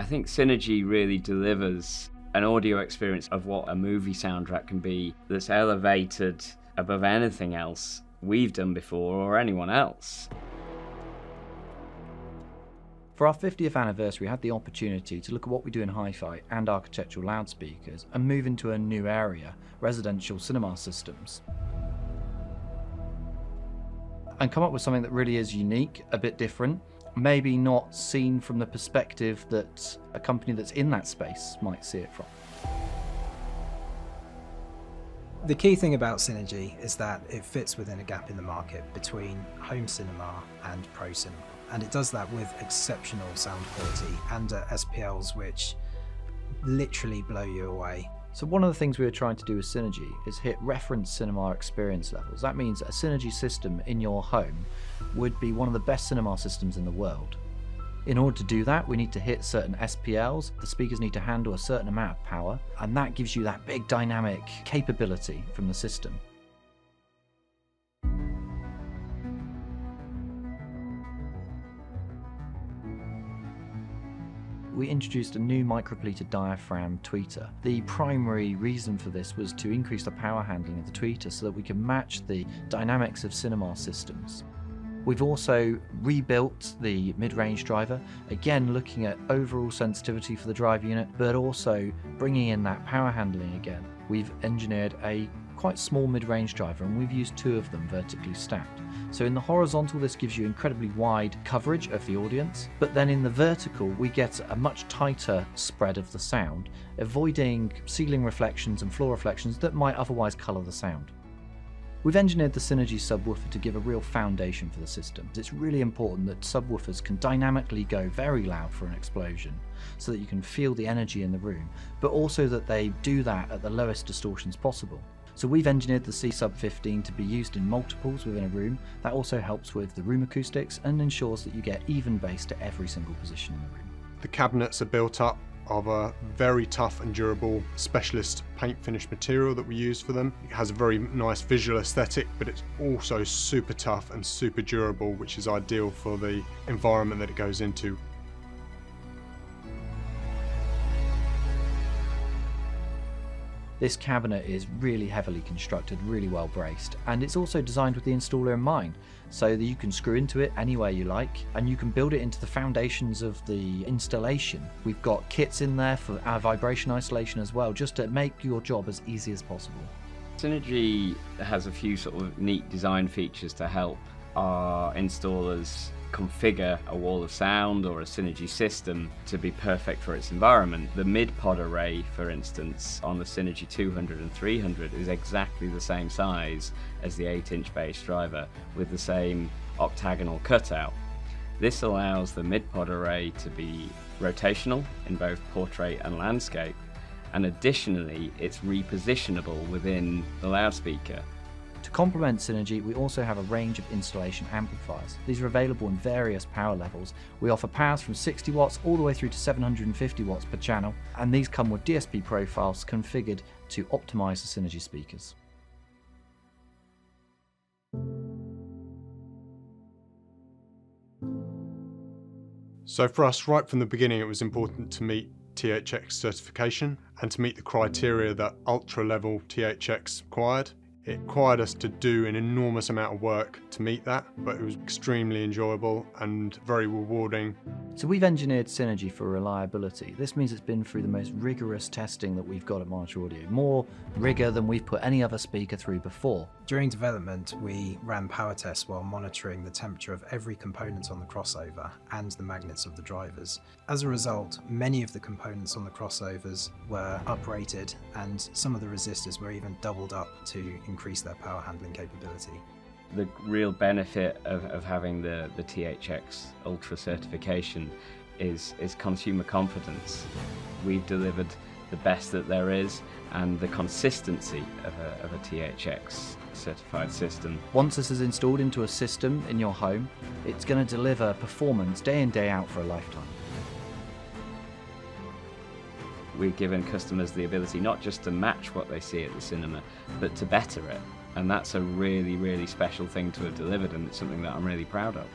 I think Cinergy really delivers an audio experience of what a movie soundtrack can be that's elevated above anything else we've done before or anyone else. For our 50th anniversary, we had the opportunity to look at what we do in hi fi and architectural loudspeakers and move into a new area residential cinema systems. And come up with something that really is unique, a bit different, maybe not seen from the perspective that a company that's in that space might see it from. The key thing about Cinergy is that it fits within a gap in the market between home cinema and pro cinema. And it does that with exceptional sound quality and uh, SPLs which literally blow you away. So one of the things we were trying to do with Cinergy is hit reference cinema experience levels. That means a Cinergy system in your home would be one of the best cinema systems in the world. In order to do that, we need to hit certain SPLs. The speakers need to handle a certain amount of power, and that gives you that big dynamic capability from the system. We introduced a new micropleated diaphragm tweeter. The primary reason for this was to increase the power handling of the tweeter so that we can match the dynamics of cinema systems. We've also rebuilt the mid-range driver, again looking at overall sensitivity for the drive unit, but also bringing in that power handling again. We've engineered a quite small mid-range driver and we've used two of them vertically stacked. So in the horizontal this gives you incredibly wide coverage of the audience, but then in the vertical we get a much tighter spread of the sound, avoiding ceiling reflections and floor reflections that might otherwise colour the sound. We've engineered the Cinergy subwoofer to give a real foundation for the system. It's really important that subwoofers can dynamically go very loud for an explosion so that you can feel the energy in the room, but also that they do that at the lowest distortions possible. So we've engineered the C-Sub 15 to be used in multiples within a room. That also helps with the room acoustics and ensures that you get even bass to every single position in the room. The cabinets are built up of a very tough and durable specialist paint finish material that we use for them. It has a very nice visual aesthetic, but it's also super tough and super durable, which is ideal for the environment that it goes into. This cabinet is really heavily constructed, really well braced, and it's also designed with the installer in mind, so that you can screw into it anywhere you like, and you can build it into the foundations of the installation. We've got kits in there for our vibration isolation as well, just to make your job as easy as possible. Cinergy has a few sort of neat design features to help our installers configure a wall of sound or a Cinergy system to be perfect for its environment. The mid-pod array, for instance, on the Cinergy 200 and 300 is exactly the same size as the 8-inch bass driver with the same octagonal cutout. This allows the mid-pod array to be rotational in both portrait and landscape, and additionally it's repositionable within the loudspeaker to complement Cinergy, we also have a range of installation amplifiers. These are available in various power levels. We offer powers from 60 watts all the way through to 750 watts per channel, and these come with DSP profiles configured to optimize the Cinergy speakers. So for us, right from the beginning, it was important to meet THX certification and to meet the criteria that ultra level THX required. It required us to do an enormous amount of work to meet that, but it was extremely enjoyable and very rewarding. So we've engineered Cinergy for reliability. This means it's been through the most rigorous testing that we've got at Monitor Audio, more rigor than we've put any other speaker through before. During development, we ran power tests while monitoring the temperature of every component on the crossover and the magnets of the drivers. As a result, many of the components on the crossovers were uprated and some of the resistors were even doubled up to increase their power handling capability. The real benefit of, of having the, the THX Ultra certification is, is consumer confidence. We've delivered the best that there is and the consistency of a, of a THX certified system. Once this is installed into a system in your home, it's going to deliver performance day in, day out for a lifetime. We've given customers the ability not just to match what they see at the cinema, but to better it. And that's a really, really special thing to have delivered, and it's something that I'm really proud of.